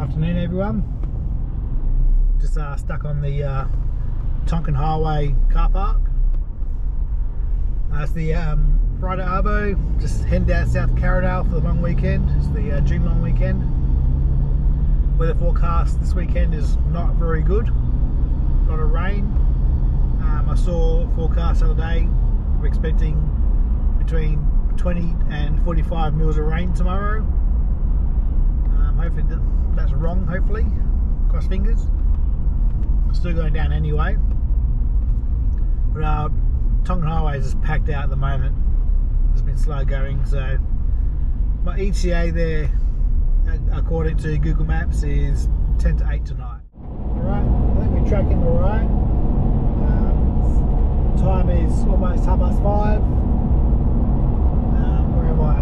Afternoon, everyone. Just uh, stuck on the uh, Tonkin Highway car park. That's the um, Friday Arvo. Just heading down South Karridale for the long weekend. It's the uh, June long weekend. Weather forecast this weekend is not very good. A lot of rain. Um, I saw forecast the other day. We're expecting between 20 and 45 mils of rain tomorrow. Um, hopefully that's wrong. Hopefully, cross fingers. Still going down anyway. But uh, Tonkin Highway is packed out at the moment. It's been slow going, so my ETA there, according to Google Maps, is 10 to 8 tonight. Alright, I think we're tracking alright. Um, time is almost half past five. Um, where am I?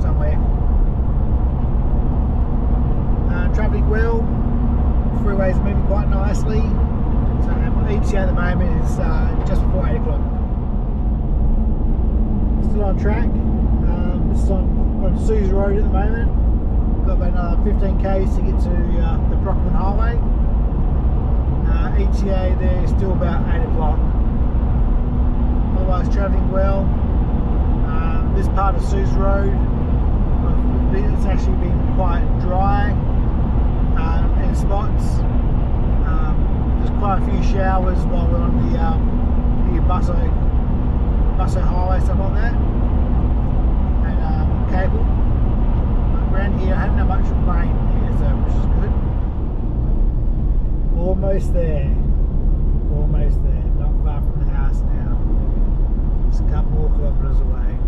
Somewhere. Travelling well. Freeway's moving quite nicely. So ETA at the moment is uh, just before 8 o'clock. Still on track. Um, this is on, on Sue's Road at the moment. Got about another 15 k's to get to uh, the Brockman Highway. Uh, ETA there is still about 8 o'clock. Otherwise travelling well. Um, this part of Sue's Road, it's actually been quite dry um, spots. Um, there's quite a few showers while we're on the um, the Busso, Busso Highway, stuff like that, and um, cable. But around here, I haven't had much rain here, so which is good. Almost there. Almost there. Not far from the house now. Just a couple more kilometres away.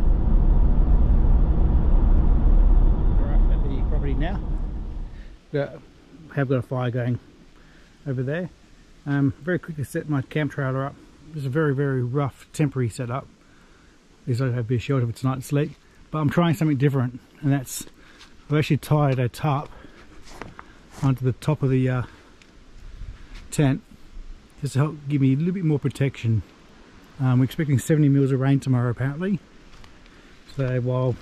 Alright, at the property now. Got, have got a fire going over there. Um, very quickly set my camp trailer up. It's a very, very rough temporary setup. These I have a bit of shelter for tonight's sleep. But I'm trying something different, and that's I've actually tied a tarp onto the top of the uh, tent just to help give me a little bit more protection. Um, we're expecting 70 mils of rain tomorrow apparently. So while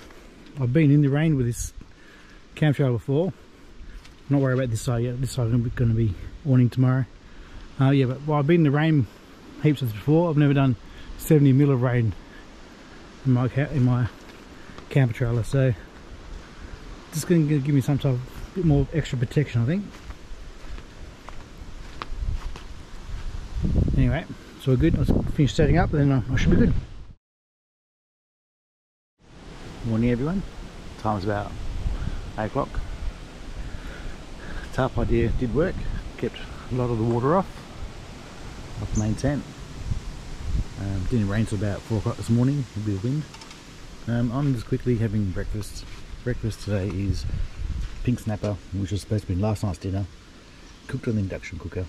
I've been in the rain with this camp trailer before, I'm not worried about this side yet. This side is going to be awning tomorrow. Uh, yeah, but while I've been in the rain heaps of before, I've never done 70 mil of rain in my in my camper trailer. So just going to give me some type of bit more extra protection, I think. Anyway, so we're good. Let's finish setting up, then I should be good. Morning, everyone. Time's about eight o'clock. Tarp idea did work. Kept a lot of the water off off the main tent. Um, didn't rain till about four o'clock this morning. A bit of wind. Um, I'm just quickly having breakfast. Breakfast today is pink snapper, which was supposed to be last night's dinner, cooked on the induction cooker.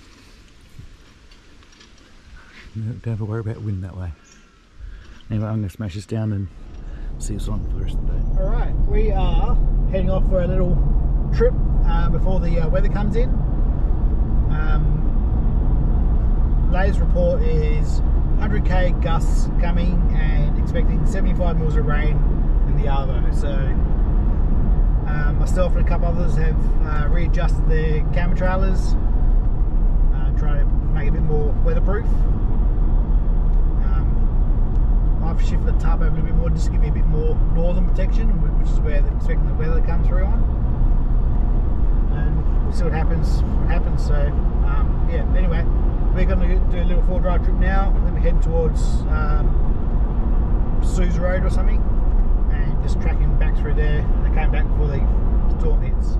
Don't have to worry about wind that way. Anyway, I'm going to smash this down and see what's on for the rest of the day. Alright, we are heading off for a little trip uh, before the uh, weather comes in. Um, latest report is 100k gusts coming and expecting 75 mils of rain in the Arvo. So um, myself and a couple others have uh, readjusted their camera trailers, uh, trying to make it a bit more weatherproof. Um, I've shifted the tarp over a little bit more just to give me a bit more northern protection, which is where they're expecting the weather to come through on. See what happens. What happens. So um, yeah. Anyway, we're going to do a little four drive trip now. Then we head towards um, Sue's Road or something, and just tracking back through there. And they came back before the storm hits.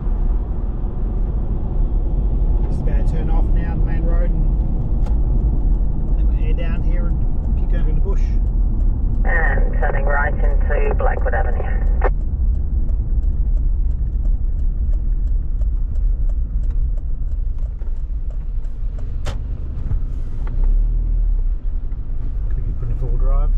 Just about to turn off now the main road, and head down here and keep going through the bush. And turning right into Blackwood Avenue. Quickly put in full drive.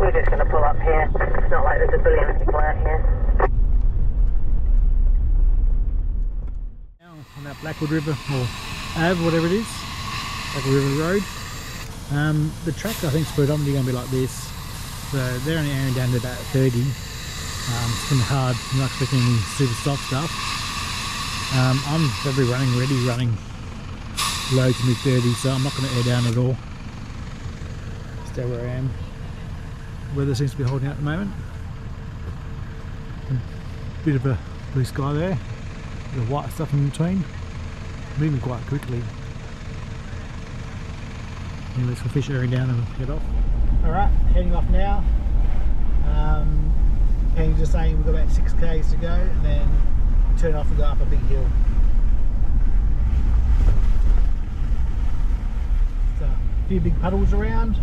We're just going to pull up here. It's not like there's a billion people out here. Now on that Blackwood River or Ave, whatever it is, Blackwood River Road. Um, the track I think is predominantly going to be like this. So they're only airing down to about 30. Um, it's going to be hard. I'm not expecting super soft stuff. Um, I'm probably running ready, running low to mid 30, so I'm not going to air down at all. Stay where I am. Weather seems to be holding out at the moment. Bit of a blue sky there. The white stuff in between. Moving quite quickly. Anyways, we'll fish airing down and head off. Alright, heading off now. Um, and just saying we've got about 6 k's to go and then turn off and go up a big hill. So, a few big puddles around.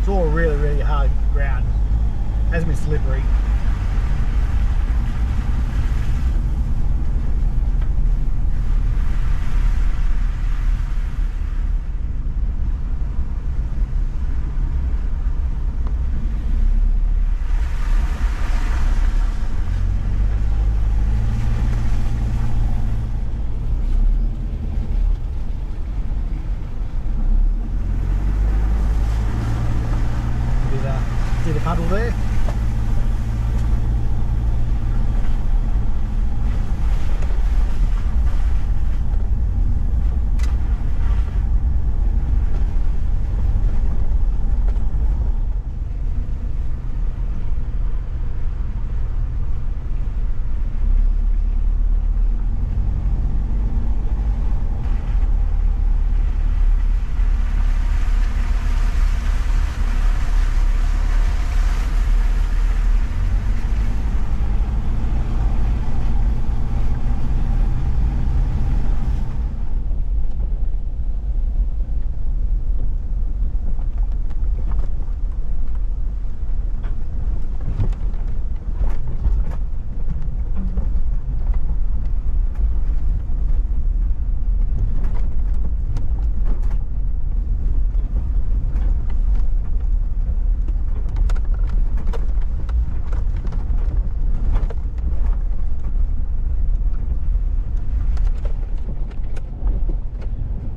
It's all really, really hard ground. Hasn't been slippery. Did, uh, did a puddle there.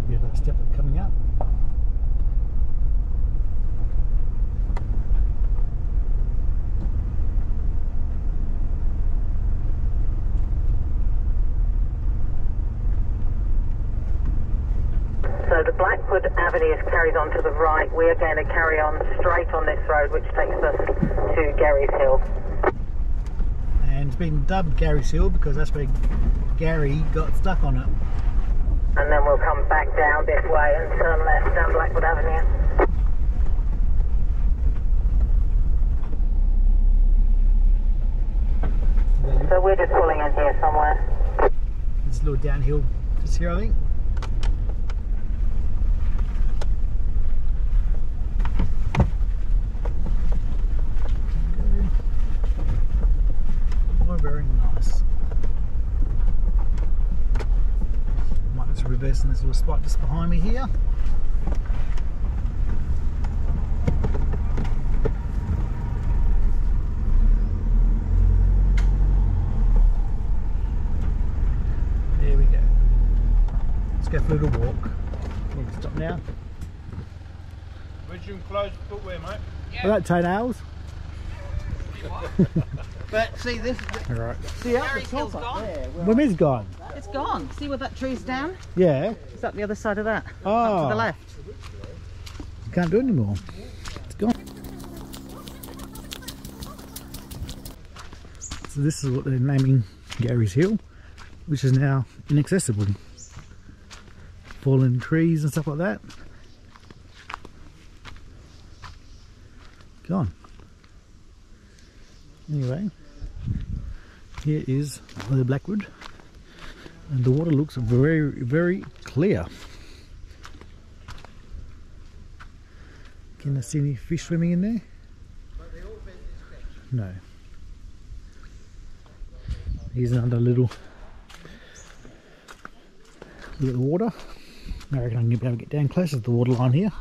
We have a step coming up. So the Blackwood Avenue is carried on to the right. We are going to carry on straight on this road, which takes us to Gary's Hill. And it's been dubbed Gary's Hill because that's where Gary got stuck on it. And then we'll come back down this way and turn left down Blackwood Avenue. So we're just pulling in here somewhere. It's a little downhill just here, I think. Oh, very nice. Might just reverse in this little spot just behind me here. There we go. Let's go for a little walk. Need to stop now. Resume closed footwear, mate. Are that toenails? But see this, Alright. see up the top Hill's up gone. there. Well, When is gone? It's gone. See where that tree's down? Yeah. It's up the other side of that. Up Oh. to the ah. left. You Can't do it anymore. It's gone. So this is what they're naming Gary's Hill, which is now inaccessible. Fallen trees and stuff like that. Gone. Anyway, here is the Blackwood, and the water looks very, very clear. Can I see any fish swimming in there? No. Here's another little look at the water. I reckon I'm going to be able to get down closer to the water line here.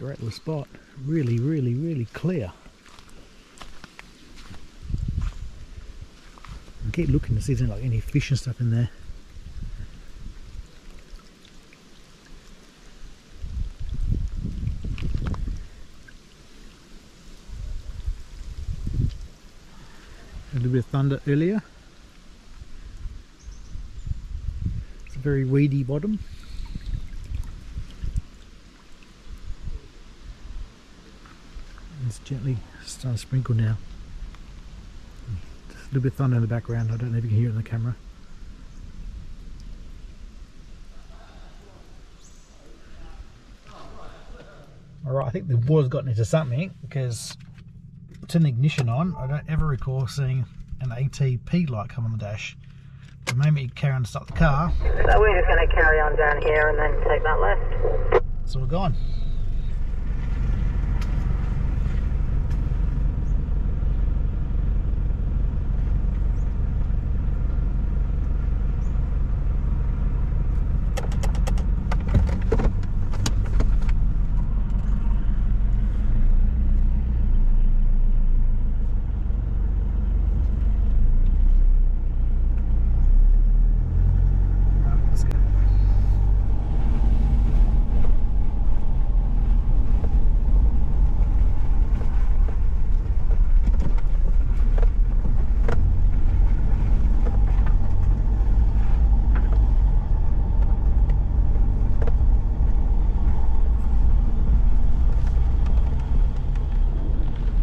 Great little spot. Really, really, really clear. I keep looking to see if there's like any fish and stuff in there. A little bit of thunder earlier. It's a very weedy bottom. It's gently starting to uh, sprinkle now. Just a little bit of thunder in the background. I don't know if you can hear it in the camera. Alright, I think the water's gotten into something because turn the ignition on. I don't ever recall seeing an ATP light come on the dash. The moment you carry on to start the car, So we're just going to carry on down here and then take that left. So we're gone. Right, let's go.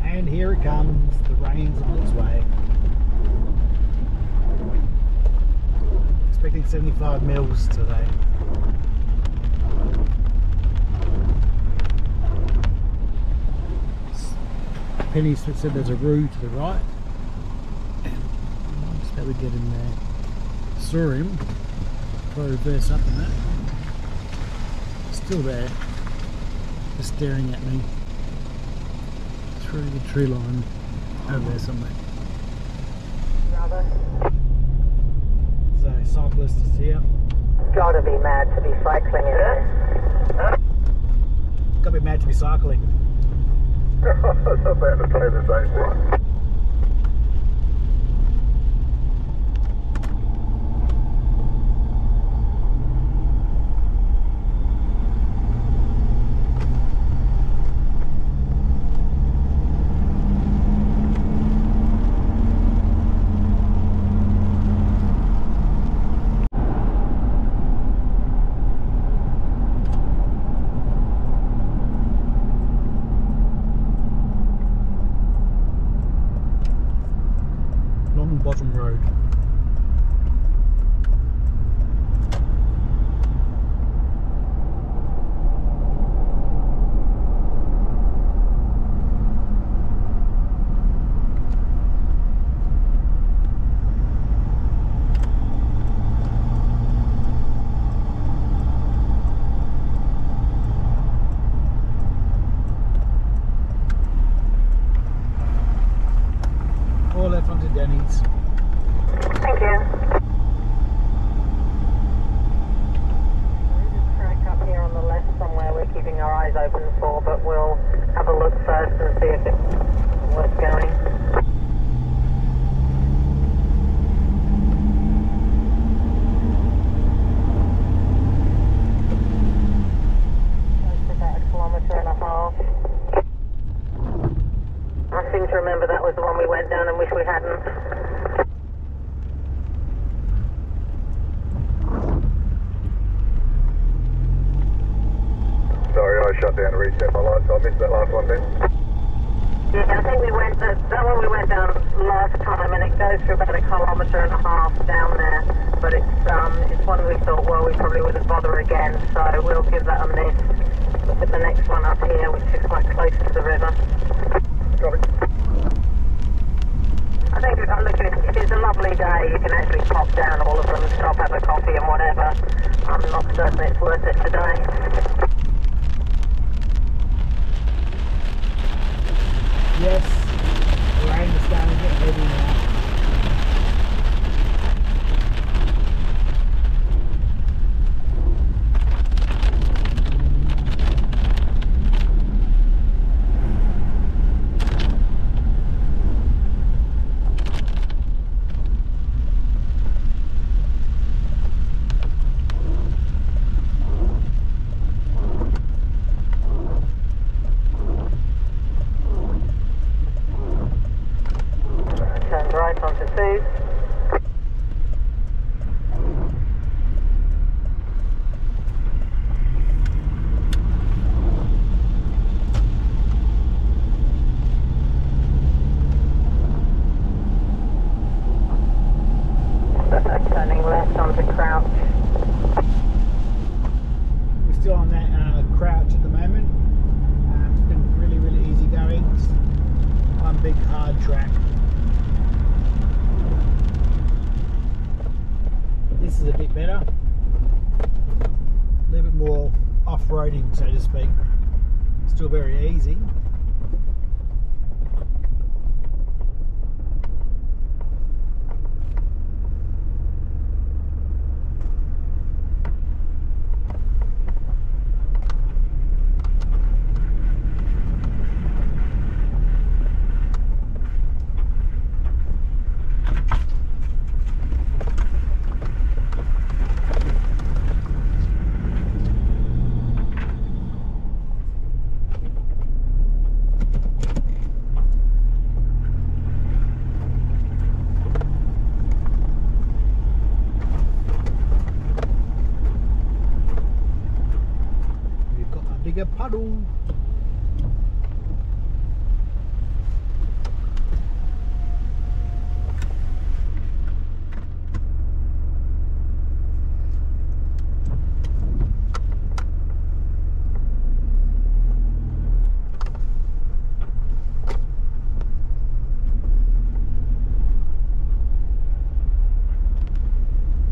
And here it comes, the rain's on its way. Expecting 75 mils today. Penny said there's a roo to the right. And just about to get in there. Saw him. Try to reverse up in that. Still there. Just staring at me through the tree line over there somewhere. Rather. So cyclist is here. Gotta be mad to be cycling in there. Got to be mad to be cycling. Was about to say the same thing. Long Bottom Road. All left onto Denny's. Thank you. There is a track up here on the left somewhere we're keeping our eyes open for, but we'll have a look first and see if it's worth going. Goes for about a kilometre and a half. I seem to remember that was the one we went down and wish we hadn't. Sorry, I shut down to reset my lights. I missed that last one then. Yeah, I think we went, that, that one we went down last time and it goes for about a kilometre and a half down there. But it's um, it's one we thought, well, we probably wouldn't bother again, so we'll give that a miss. Look at the next one up here, which is quite close to the river. Copy. I think if, look, if, if it's a lovely day, you can actually pop down all of them, stop, have a coffee and whatever. I'm not certain it's worth it today. Yes, the rain is starting to get heavy now. Left onto Crouch. We're still on that uh, crouch at the moment. Um, it's been really, really easy going. It's one big hard track. This is a bit better. A little bit more off-roading, so to speak. Still very easy. We've got a bigger puddle.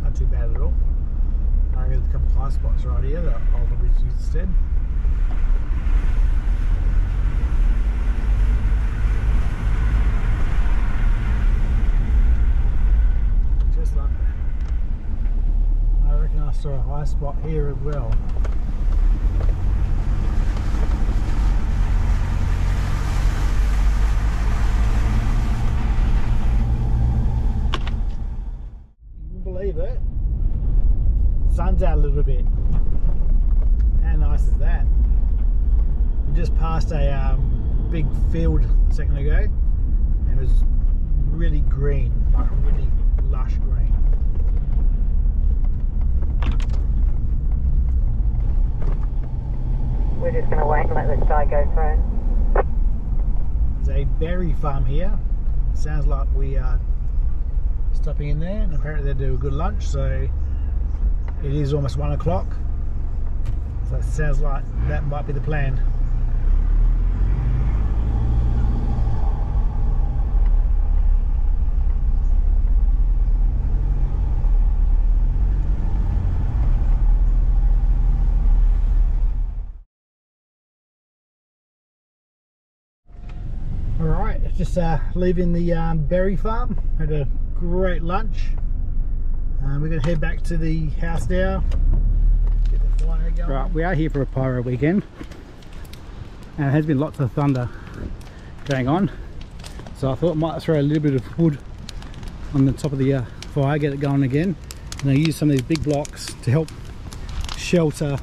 Not too bad at all. I got a couple of high spots right here that I'll probably use instead. Just like that. I reckon I saw a high spot here as well. You believe it sun's out a little bit. How nice is that? We just passed a um, big field a second ago and it was really green, like really lush green. We're just going to wait and let this guy go through. Berry farm here. Sounds like we are stopping in there and apparently they do a good lunch so it is almost one o'clock. So it sounds like that might be the plan. All right, just uh, leaving the um, berry farm. Had a great lunch. Um, we're going to head back to the house now. Right, we are here for a pyro weekend. And there has been lots of thunder going on. So I thought I might throw a little bit of wood on the top of the uh, fire, get it going again. And I use some of these big blocks to help shelter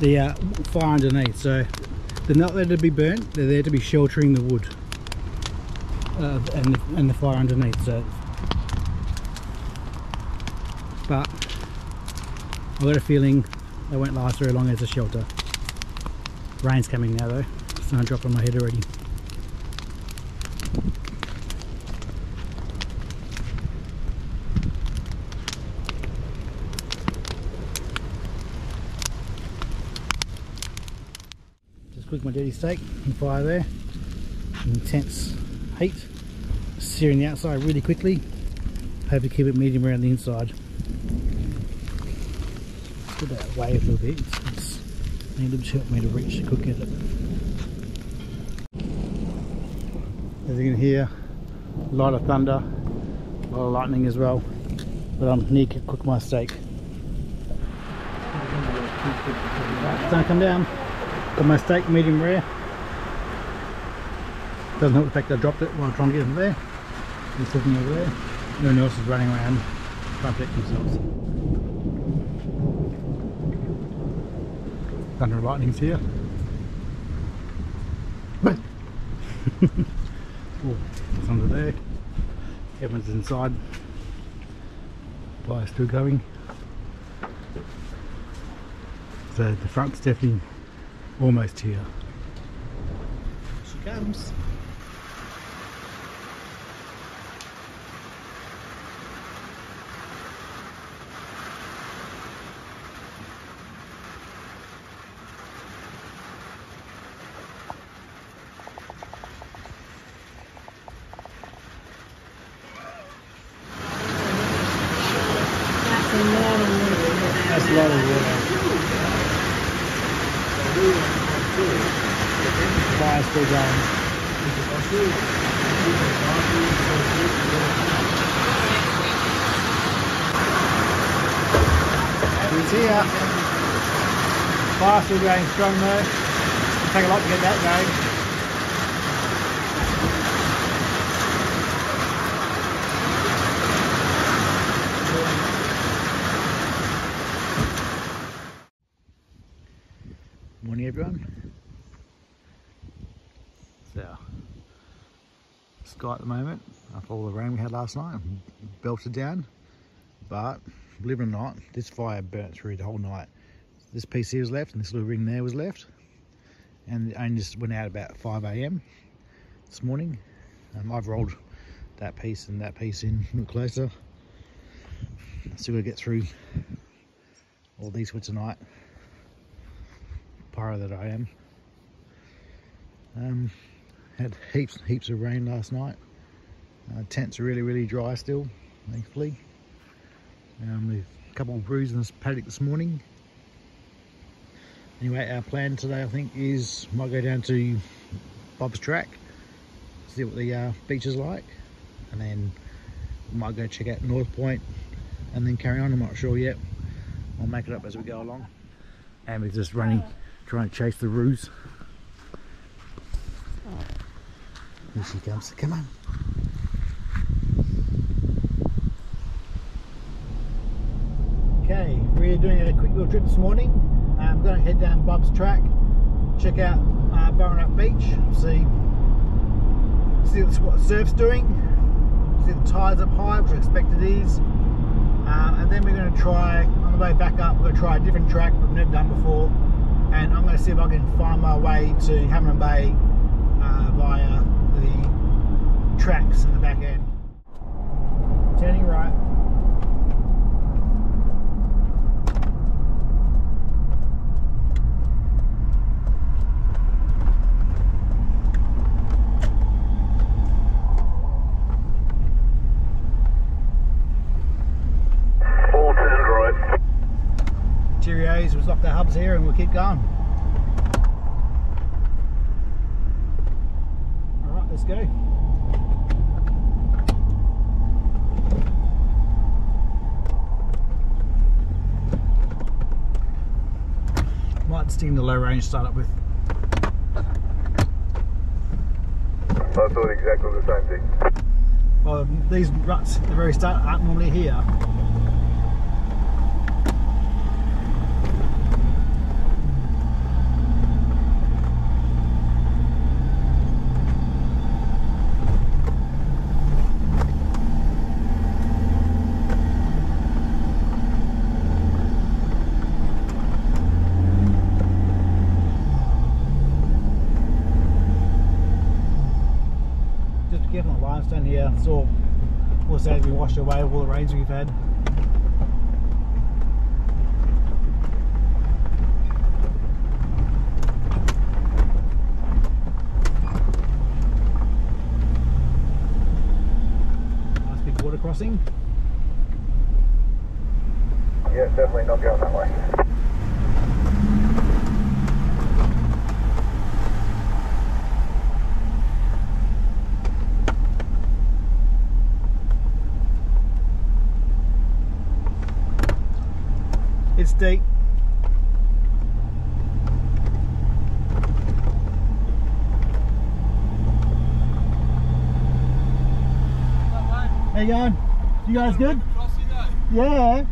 the uh, fire underneath. So they're not there to be burnt, they're there to be sheltering the wood uh, and, the, and the fire underneath. So, but I've got a feeling they won't last very long as a shelter. Rain's coming now though, it's drop on my head already. Cook my dirty steak on fire there. Intense heat. Searing the outside really quickly. Hope to keep it medium around the inside. Put that away a little bit. It's, it's to help me to reach the cook it. As you can hear, a lot of thunder, a lot of lightning as well. But I'm near to cook my steak. Gonna come down. Got my steak medium rare. Doesn't help the fact I dropped it while trying to get it there. He's looking over there. No one else is running around trying to protect themselves. Thunder lightning's here. oh, it's under there. Everyone's inside. Fire's still going. So the front's definitely almost here. She comes. That's a lot of water. Fire still going. He's here. Fire still going strong though. It'll take a lot to get that going. Morning everyone. So, sky at the moment, after all the rain we had last night, belted down. But, believe it or not, this fire burnt through the whole night. This piece was left and this little ring there was left. And only just went out about 5am this morning. Um, I've rolled that piece and that piece in a little closer. Got to get through all these for tonight pyro that I am. Um, had heaps heaps of rain last night. Uh, tents are really really dry still, thankfully. Um, a couple of brews in this paddock this morning. Anyway, our plan today I think is might go down to Bob's Track, see what the uh, beach is like, and then might go check out North Point, and then carry on. I'm not sure yet. I'll make it up as we go along. And we're just running trying to chase the roos. Here she comes. Come on. Okay, we're doing a quick little trip this morning. I'm going to head down Bob's Track, check out uh, Beach, see see what the surf's doing, see the tides up high, which I expect it is. Uh, and then we're going to try, on the way back up, we're going to try a different track we've never done before and I'm going to see if I can find my way to Hammerman Bay uh, via the tracks in the back end. Turning right. All turned right. The hubs here and we'll keep going. Alright, let's go. Might steam the low range start up with. I thought exactly the same thing. Well, these ruts at the very start aren't normally here. Just be careful on the limestone here. It's all, all sad to be washed away all the rains we've had. Nice big water crossing. Yeah, definitely not going that way. Deep. How you going? You guys good? Yeah.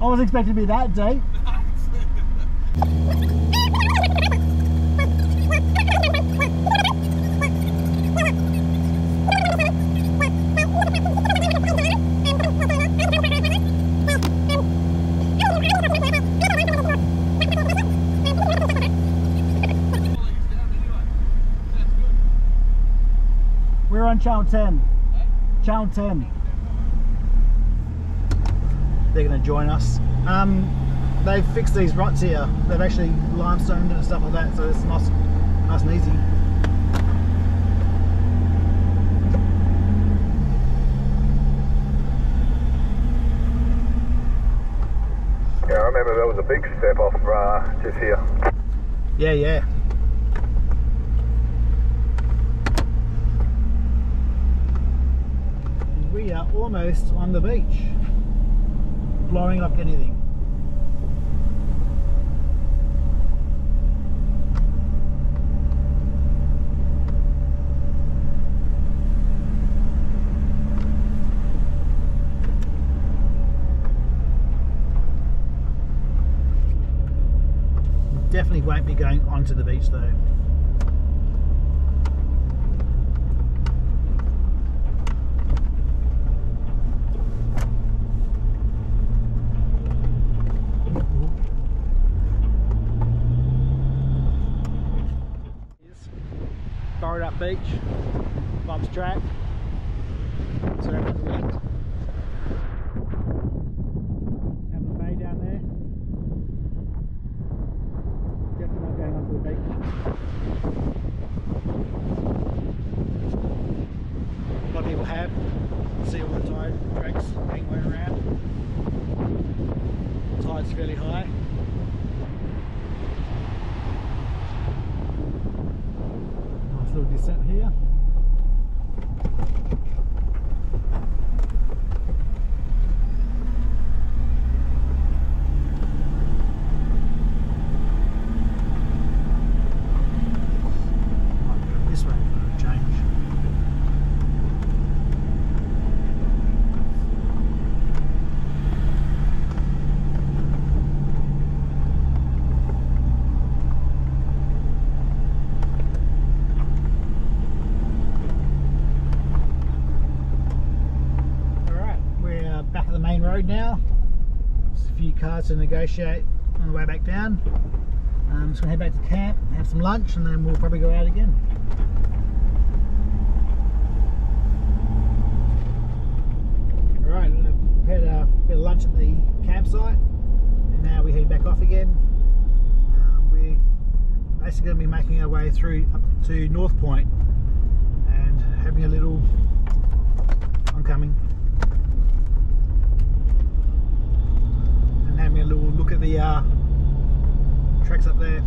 I was expecting to be that deep. We're on channel 10. Channel 10. They're going to join us. Um, they've fixed these ruts here. They've actually limestoned and stuff like that, so it's nice, nice and easy. Yeah, I remember there was a big step off uh, just here. Yeah, yeah. Almost on the beach. Blowing like anything. Definitely won't be going onto the beach though. Bob's Track. Sorry about the wind. Having a bay down there. Definitely not going onto the beach. A lot of people have. See all the tide tracks hanging around. Tide's fairly high. Nice little descent here. Might go this way for a change. Alright, we're back at the main road now. Just a few cars to negotiate on the way back down. I'm just going to head back to camp, have some lunch, and then we'll probably go out again. Alright, we had a bit of lunch at the campsite, and now we're heading back off again. Um, we're basically going to be making our way through up to North Point and having a little oncoming having a little look at the uh, tracks up there.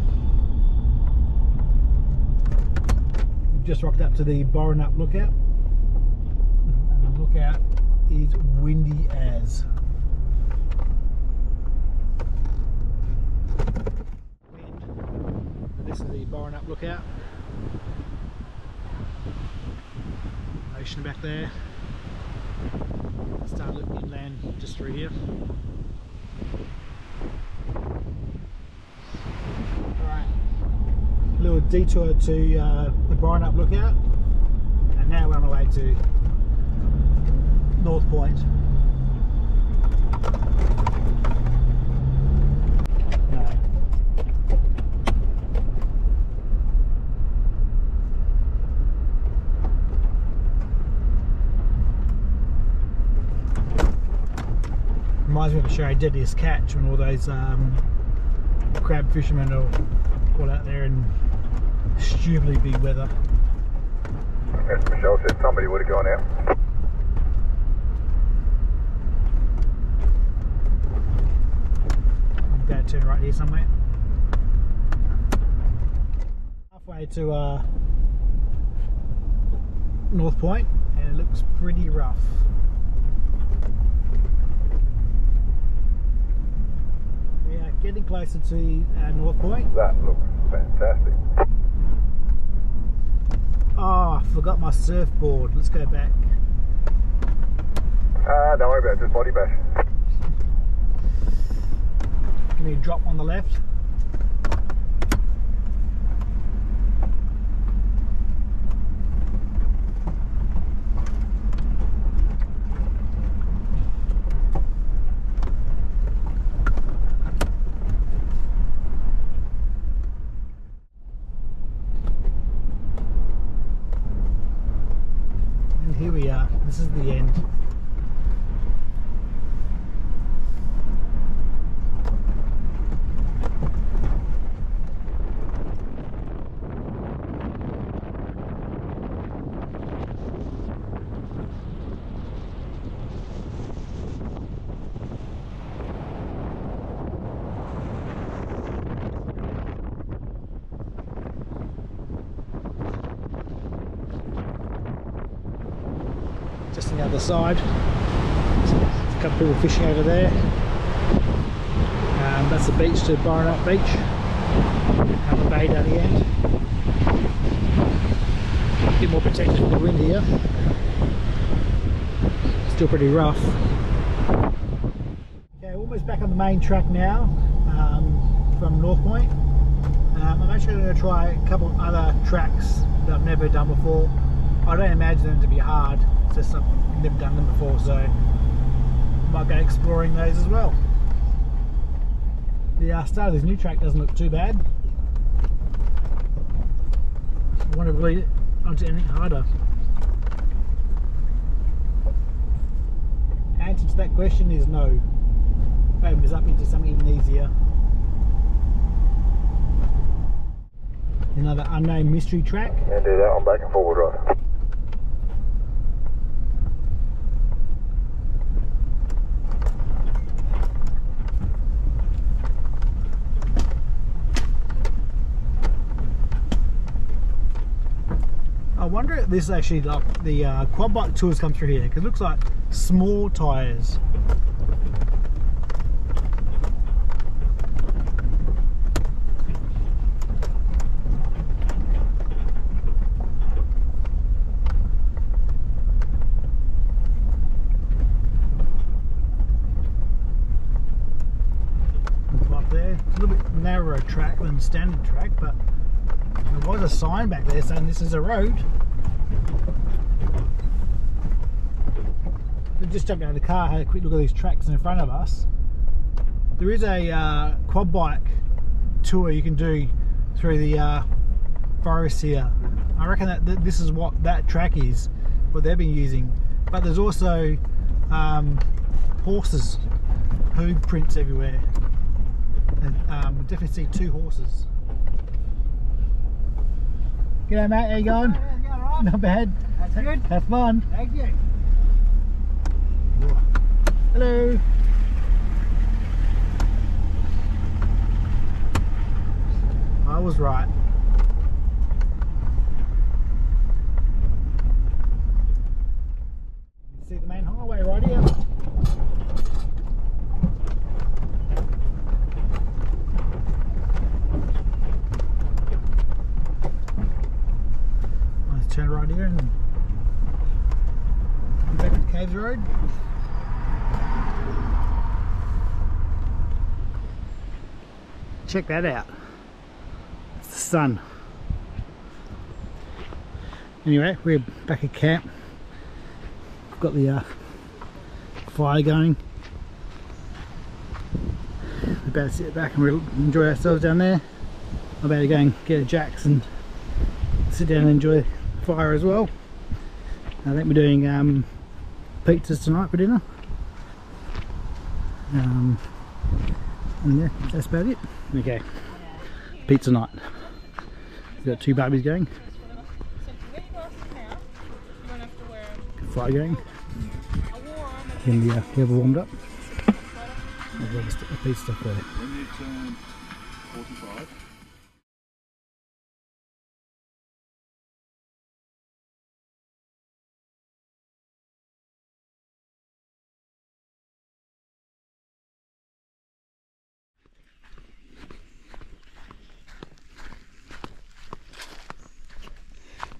Just rocked up to the Boranup lookout. And the lookout is windy as. Wind. This is the Boranup lookout. Ocean back there. Start looking inland just through here. Alright. Little detour to uh, the Boranup lookout. And now we're on our way to North Point. Reminds me of a show I did this catch when all those um, crab fishermen are all out there in stupidly big weather. As Michelle said, somebody would have gone out. I'm about to turn right here somewhere. Halfway to uh, North Point, and it looks pretty rough. We are getting closer to uh, North Point. That looks fantastic. Oh, I forgot my surfboard. Let's go back. Ah, don't worry about it, just body bash. Give me a drop on the left. Side. A couple of people fishing over there. Um, that's the beach to Byron Beach. Have a bay down the end. A bit more protected from the wind here. Still pretty rough. Okay, almost back on the main track now um, from North Point. Um, I'm actually going to try a couple other tracks that I've never done before. I don't imagine them to be hard. It's just I've never done them before, so might go exploring those as well. The uh, start of this new track doesn't look too bad. I want to really onto anything harder. Answer to that question is no. Opens up into something even easier. Another unknown mystery track. And do that on back and forward drive. I wonder if this is actually like the uh, quad bike tours come through here because it looks like small tyres. Up there, a little bit narrower track than standard track, but there was a sign back there saying this is a road. Just jumped out of the car, had a quick look at these tracks in front of us. There is a uh, quad bike tour you can do through the uh, forest here. I reckon that th this is what that track is, what they've been using. But there's also um, horses, hoof prints everywhere. And um, definitely see two horses. G'day mate, how you going? Not bad. That's good. Have fun. Thank you. I was right. You see the main highway right here. Let's turn right here and back to Caves Road. Check that out. It's the sun. Anyway, we're back at camp. We've got the uh, fire going. About to sit back and we'll enjoy ourselves down there. I'm about to go and get a Jacks and sit down and enjoy the fire as well. I think we're doing um, pizzas tonight for dinner. Um, and yeah, that's about it. Okay, pizza night. We've got two babies going, fire going, and the, uh, warmed up. A a pizza stuff there.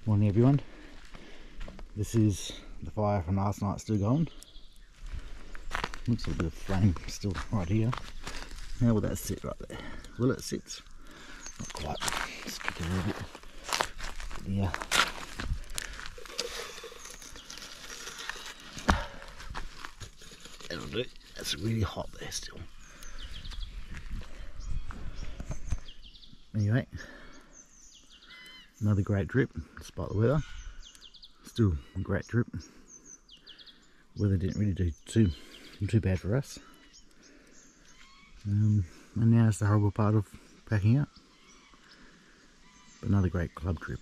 Morning everyone. This is the fire from last night still going. Looks like a bit of flame still right here. How will that sit right there? Will it sit? Not quite. Let's kick it a little bit. Yeah. That'll do. That's really hot there still. Anyway, another great drip despite the weather. Still a great drip. Weather didn't really do too too bad for us. Um, and now it's the horrible part of packing up. Another great club trip